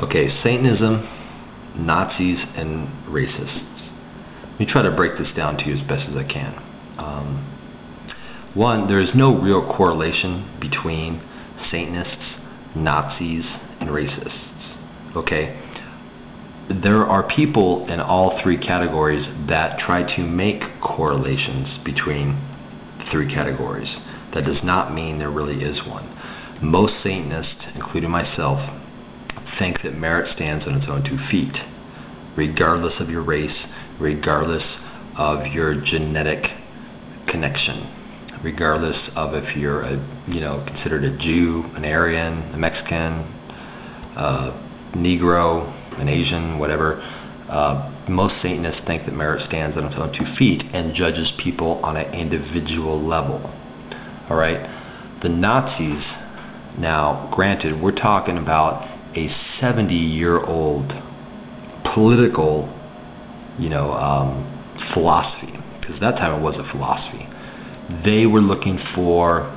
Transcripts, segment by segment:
Okay, Satanism, Nazis, and racists. Let me try to break this down to you as best as I can. Um, one, there is no real correlation between Satanists, Nazis, and racists. Okay? There are people in all three categories that try to make correlations between three categories. That does not mean there really is one. Most Satanists, including myself, think that merit stands on its own two feet, regardless of your race, regardless of your genetic connection, regardless of if you're a, you know considered a Jew, an Aryan, a Mexican, a Negro, an Asian, whatever. Uh, most Satanists think that merit stands on its own two feet and judges people on an individual level. All right, the Nazis. Now, granted, we're talking about a 70 year old political, you know, um, philosophy, because at that time it was a philosophy. They were looking for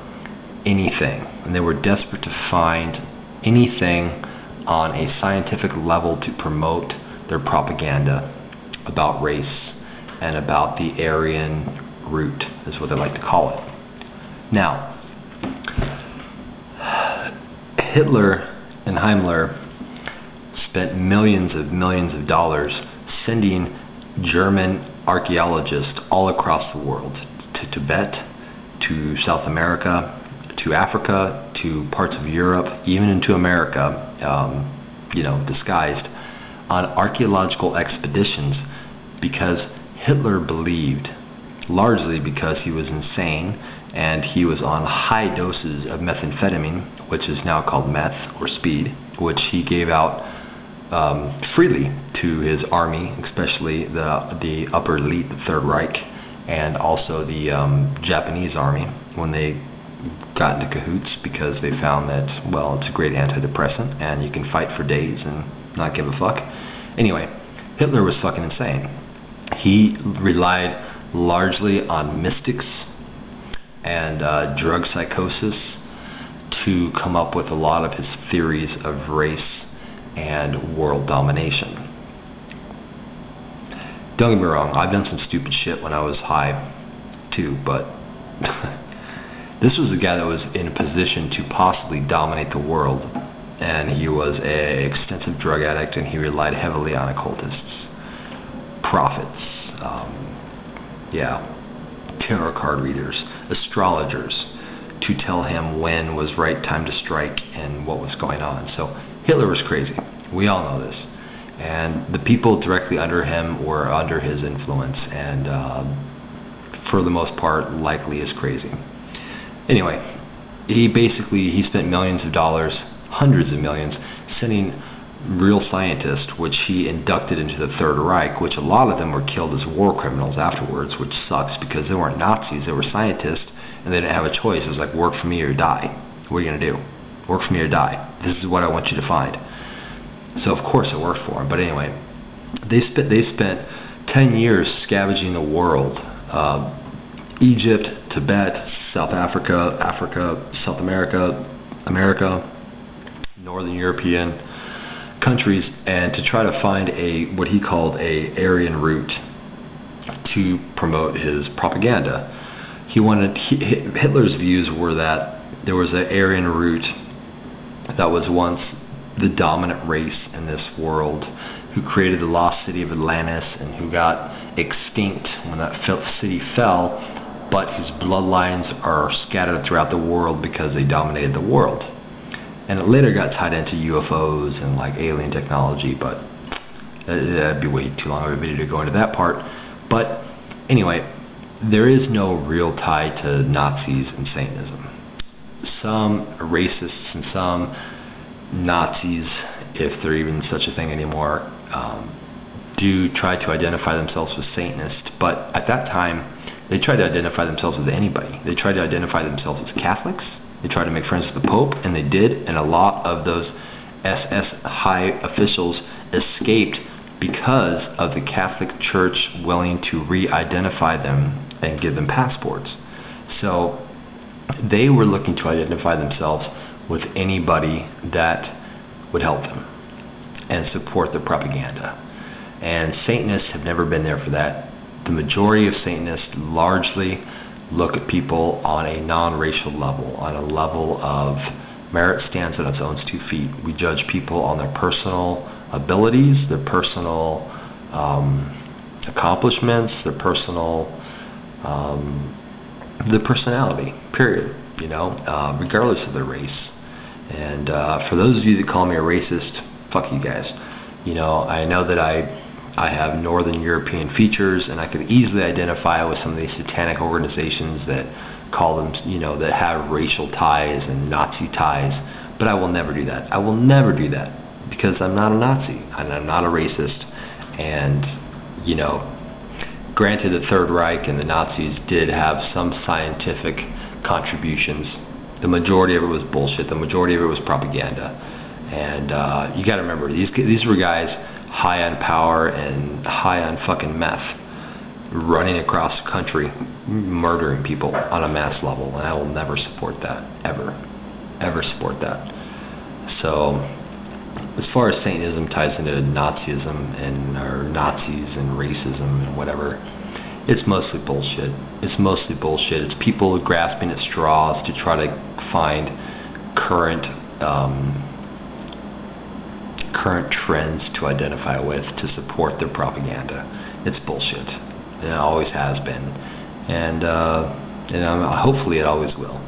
anything, and they were desperate to find anything on a scientific level to promote their propaganda about race and about the Aryan root, is what they like to call it. Now, Hitler and Himmler spent millions of millions of dollars sending German archaeologists all across the world to Tibet, to South America, to Africa, to parts of Europe, even into America, um, you know, disguised, on archaeological expeditions because Hitler believed, largely because he was insane and he was on high doses of methamphetamine, which is now called meth or speed, which he gave out um, freely to his army, especially the the upper elite, the Third Reich, and also the um, Japanese army when they got into cahoots because they found that well, it's a great antidepressant and you can fight for days and not give a fuck. Anyway, Hitler was fucking insane. He relied largely on mystics and uh, drug psychosis to come up with a lot of his theories of race and world domination. Don't get me wrong, I've done some stupid shit when I was high too, but this was a guy that was in a position to possibly dominate the world, and he was a extensive drug addict, and he relied heavily on occultists, prophets, um, yeah, tarot card readers, astrologers, to tell him when was right time to strike and what was going on. So Hitler was crazy. We all know this. And the people directly under him were under his influence and uh, for the most part likely as crazy. Anyway, he basically he spent millions of dollars, hundreds of millions, sending real scientists, which he inducted into the Third Reich, which a lot of them were killed as war criminals afterwards, which sucks because they weren't Nazis, they were scientists, and they didn't have a choice. It was like, work for me or die. What are you going to do? Work for me or die. This is what I want you to find. So, of course, it worked for him. But anyway, they, spent, they spent 10 years scavenging the world. Uh, Egypt, Tibet, South Africa, Africa, South America, America, Northern European, countries and to try to find a what he called a Aryan route to promote his propaganda. He wanted he, Hitler's views were that there was an Aryan route that was once the dominant race in this world who created the lost city of Atlantis and who got extinct when that city fell but whose bloodlines are scattered throughout the world because they dominated the world and it later got tied into UFOs and like alien technology, but that'd be way too long of a video to go into that part. But anyway, there is no real tie to Nazis and Satanism. Some racists and some Nazis, if they're even such a thing anymore, um, do try to identify themselves with Satanists, but at that time, they tried to identify themselves with anybody. They tried to identify themselves with Catholics, they tried to make friends with the Pope, and they did, and a lot of those SS high officials escaped because of the Catholic Church willing to re identify them and give them passports. So they were looking to identify themselves with anybody that would help them. and support their propaganda. And Satanists have never been there for that. The majority of Satanists largely look at people on a non-racial level, on a level of merit stands on its own two feet. We judge people on their personal abilities, their personal um, accomplishments, their personal, um, their personality. Period. You know, uh, regardless of their race. And uh, for those of you that call me a racist, fuck you guys. You know, I know that I I have Northern European features, and I could easily identify with some of these satanic organizations that call them, you know, that have racial ties and Nazi ties. But I will never do that. I will never do that because I'm not a Nazi and I'm not a racist. And, you know, granted, the Third Reich and the Nazis did have some scientific contributions. The majority of it was bullshit. The majority of it was propaganda. And uh, you got to remember, these these were guys high on power and high on fucking meth, running across the country, murdering people on a mass level, and I will never support that, ever, ever support that. So, as far as Satanism ties into Nazism and or Nazis and racism and whatever, it's mostly bullshit. It's mostly bullshit. It's people grasping at straws to try to find current um, current trends to identify with to support their propaganda. It's bullshit. It always has been. And, uh, and um, hopefully it always will.